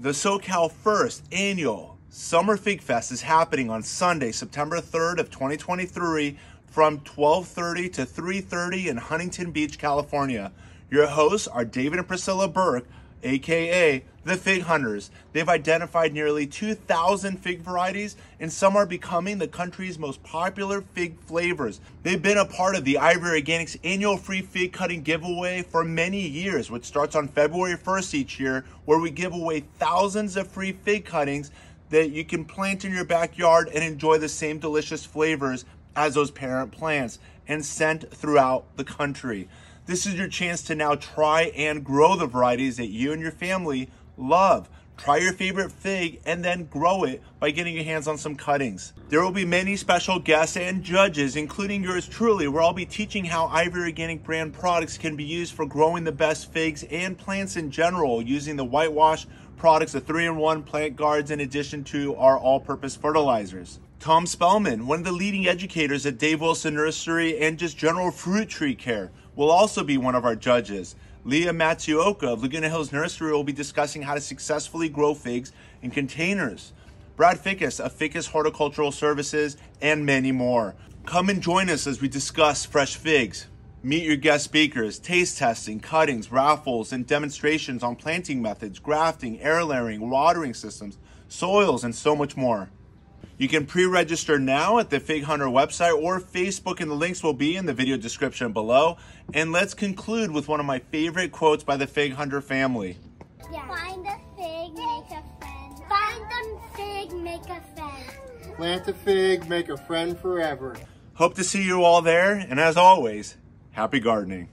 The SoCal First annual Summer Fig Fest is happening on Sunday, September 3rd of 2023 from 12:30 to 3:30 in Huntington Beach, California. Your hosts are David and Priscilla Burke, aka the Fig Hunters. They've identified nearly 2,000 fig varieties, and some are becoming the country's most popular fig flavors. They've been a part of the IV Organic's annual free fig cutting giveaway for many years, which starts on February 1st each year, where we give away thousands of free fig cuttings that you can plant in your backyard and enjoy the same delicious flavors as those parent plants and sent throughout the country. This is your chance to now try and grow the varieties that you and your family love. Try your favorite fig and then grow it by getting your hands on some cuttings. There will be many special guests and judges, including yours truly, where I'll be teaching how IV Organic brand products can be used for growing the best figs and plants in general using the whitewash products, the 3-in-1 plant guards, in addition to our all-purpose fertilizers. Tom Spellman, one of the leading educators at Dave Wilson Nursery and just general fruit tree care, will also be one of our judges. Leah Matsuoka of Laguna Hills Nursery will be discussing how to successfully grow figs in containers. Brad Fickus of Fickus Horticultural Services, and many more. Come and join us as we discuss fresh figs. Meet your guest speakers, taste testing, cuttings, raffles, and demonstrations on planting methods, grafting, air layering, watering systems, soils, and so much more. You can pre-register now at the Fig Hunter website or Facebook and the links will be in the video description below. And let's conclude with one of my favorite quotes by the Fig Hunter family. Yeah. Find a fig, make a friend. Find a fig, make a friend. Plant a fig, make a friend forever. Hope to see you all there. And as always, happy gardening.